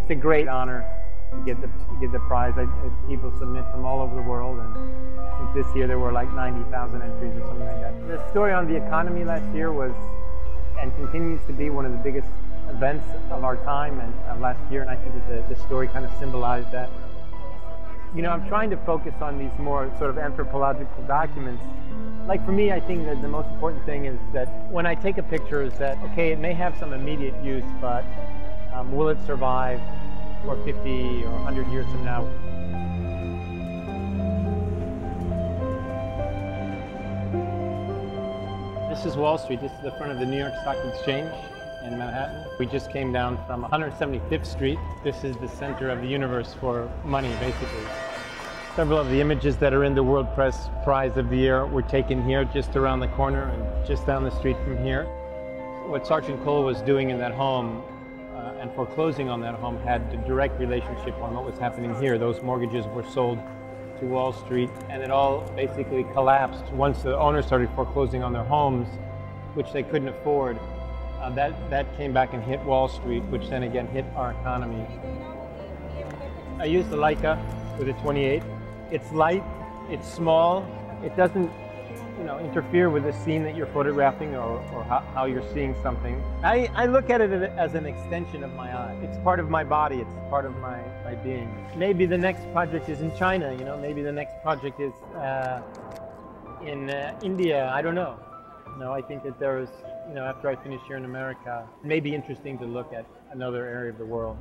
it's a great honor to get the get the prize. I, I, people submit from all over the world, and this year there were like 90,000 entries or something like that. The story on the economy last year was and continues to be one of the biggest events of our time and of last year, and I think that the, the story kind of symbolized that. You know, I'm trying to focus on these more sort of anthropological documents. Like for me, I think that the most important thing is that when I take a picture is that, okay, it may have some immediate use, but um, will it survive for 50 or 100 years from now? This is Wall Street. This is the front of the New York Stock Exchange in Manhattan. We just came down from 175th Street. This is the center of the universe for money, basically. Several of the images that are in the World Press Prize of the Year were taken here, just around the corner and just down the street from here. What Sergeant Kole was doing in that home uh, and foreclosing on that home had a direct relationship on what was happening here. Those mortgages were sold to Wall Street and it all basically collapsed once the owners started foreclosing on their homes, which they couldn't afford. Uh, that, that came back and hit Wall Street, which then again hit our economy. I used the Leica with a 28. It's light, it's small, it doesn't you know, interfere with the scene that you're photographing or, or how, how you're seeing something. I, I look at it as an extension of my eye. It's part of my body, it's part of my, my being. Maybe the next project is in China, you know, maybe the next project is uh, in uh, India, I don't know. No, I think that there is, you know, after I finish here in America, it may be interesting to look at another area of the world.